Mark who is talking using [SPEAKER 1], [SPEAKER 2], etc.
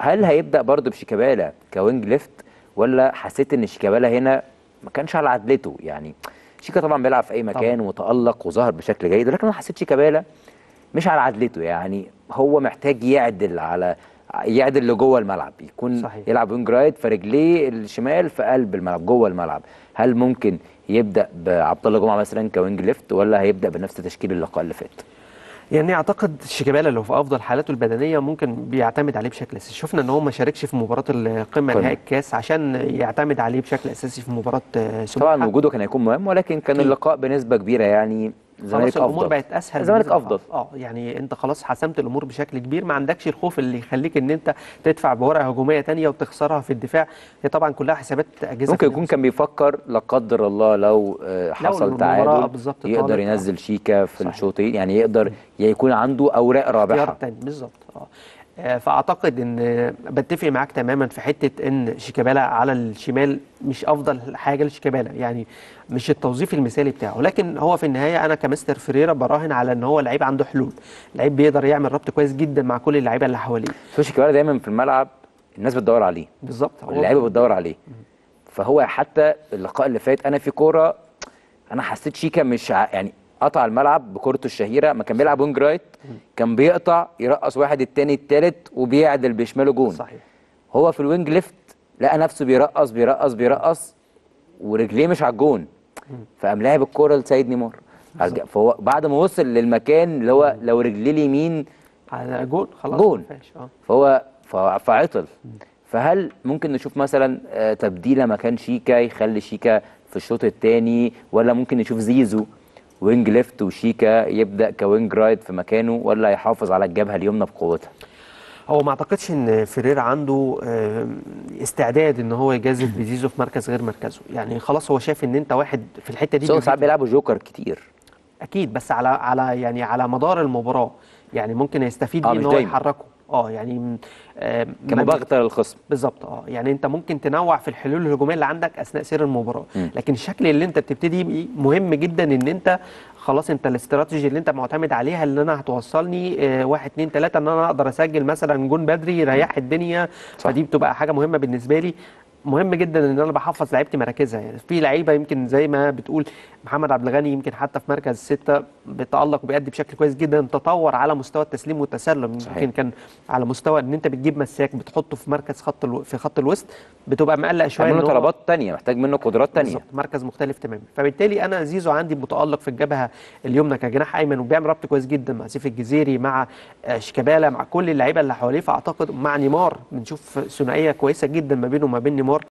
[SPEAKER 1] هل هيبدأ برضه بشيكابالا ك wing left ولا حسيت إن شيكابالا هنا ما كانش على عدلته؟ يعني شيكا طبعا بيلعب في أي مكان وتألق وظهر بشكل جيد ولكن أنا حسيت شيكابالا مش على عدلته يعني هو محتاج يعدل على يعدل لجوه الملعب يكون
[SPEAKER 2] صحيح.
[SPEAKER 1] يلعب wing right فرجليه الشمال في قلب الملعب جوه الملعب. هل ممكن يبدأ بعبد الله جمعة مثلا ك wing left ولا هيبدأ بنفس تشكيل اللقاء اللي فات؟
[SPEAKER 2] يعني أعتقد شيكابالا لو في أفضل حالاته البدنية ممكن بيعتمد عليه بشكل أساسي شفنا إن هو ما شاركش في مباراة القمة
[SPEAKER 1] قمة.
[SPEAKER 2] نهائي الكاس عشان يعتمد عليه بشكل أساسي في مباراة آه،
[SPEAKER 1] طبعا
[SPEAKER 2] سموحه
[SPEAKER 1] وجوده كان هيكون مهم ولكن كان. اللقاء بنسبة كبيرة يعني
[SPEAKER 2] خلاص
[SPEAKER 1] الأمور
[SPEAKER 2] بقت أسهل
[SPEAKER 1] الزمالك أفضل.
[SPEAKER 2] آه يعني أنت خلاص حسمت الأمور بشكل كبير ما عندكش الخوف اللي يخليك إن أنت تدفع بورقة هجومية تانية وتخسرها في الدفاع. هي طبعا كلها حسابات أجهزة
[SPEAKER 1] ممكن يكون كان بيفكر لا قدر الله لو آه، حصل تعادل يقدر. ينزل شيكا في. الشوطين يعني يقدر يكون عنده أوراق
[SPEAKER 2] رابحة. بالظبط. آه. فأعتقد إن آه، بتفق معاك تماما في حتة إن شيكابالا على الشمال مش أفضل حاجة لشيكابالا يعني مش التوظيف المثالي بتاعه. لكن هو في النهاية أنا كمستر فريرا براهن على إن هو لعيب عنده حلول لعيب بيقدر يعمل ربط كويس جدا مع كل اللعيبة اللي حواليه.
[SPEAKER 1] كبار دايما في الملعب الناس بتدور عليه.
[SPEAKER 2] بالظبط.
[SPEAKER 1] اللعيبة بتدور عليه. فهو حتى اللقاء اللي فات أنا في كورة أنا حسيت شيكا مش ع... يعني قطع الملعب بكورته الشهيرة ما كان بيلعب wing right كان بيقطع يرقص واحد التاني التالت وبيعدل بشماله جون.
[SPEAKER 2] صحيح.
[SPEAKER 1] هو في ال wing left لقى نفسه بيرقص بيرقص بيرقص ورجليه مش على الجون. فقام لاعب الكورة لسيد نيمار. فهو بعد ما وصل للمكان اللي هو لو رجليه اليمين
[SPEAKER 2] على جون خلاص.
[SPEAKER 1] جون.
[SPEAKER 2] آه.
[SPEAKER 1] فهو فعطل. فهل ممكن نشوف مثلا آه، تبديلة مكان شيكا يخلي شيكا في الشوط الثاني ولا ممكن نشوف زيزو wing left وشيكا يبدأ ك wing right في مكانه ولا يحافظ على الجبهة اليمنى بقوتها؟
[SPEAKER 2] هو ما أعتقدش إن فيريرا عنده آم، استعداد إن هو يجازف بزيزو في مركز غير مركزه. يعني خلاص هو شايف إن أنت واحد في الحتة دي
[SPEAKER 1] ساعات بيلعبوا جوكر كتير.
[SPEAKER 2] أكيد بس على على يعني على مدار المباراة. يعني ممكن يستفيد
[SPEAKER 1] آه،
[SPEAKER 2] بيه إن هو. يحركه. آه يعني م- آه،
[SPEAKER 1] كمباغتة للخصم.
[SPEAKER 2] بالظبط آه يعني أنت ممكن تنوع في الحلول الهجومية اللي عندك أثناء سير المباراة.
[SPEAKER 1] مم.
[SPEAKER 2] لكن الشكل اللي أنت بتبتدي بيه مهم جدا إن أنت خلاص أنت الاستراتيجي اللي أنت معتمد عليها اللي أنا هتوصلني آه واحد اتنين تلاتة إن أنا أقدر أسجل مثلا جون بدري يريح الدنيا.
[SPEAKER 1] صح.
[SPEAKER 2] فدي بتبقى حاجة مهمة بالنسبة لي. مهم جدا إن أنا بحفظ لعيبتي مراكزها. يعني في لعيبة يمكن زي ما بتقول محمد عبد الغني يمكن حتى في مركز ستة بيتالق وبيأدي بشكل كويس جدا تطور على مستوى التسليم والتسلم
[SPEAKER 1] صحيح.
[SPEAKER 2] يمكن كان على مستوى إن أنت بتجيب مساك بتحطه في مركز خط ألو... في خط الوسط بتبقى مقلق
[SPEAKER 1] شوية منه طلبات تانية محتاج منه قدرات تانية.
[SPEAKER 2] بالظبط مركز مختلف تماما. فبالتالي أنا زيزو عندي متألق في الجبهة اليمنى كجناح أيمن وبيعمل ربط كويس جدا مع سيف الجزيري مع آه، شيكابالا مع كل اللعيبة اللي حواليه. فأعتقد مع نيمار بنشوف ثنائية كويسة جدا ما بينه وما بين نيمار.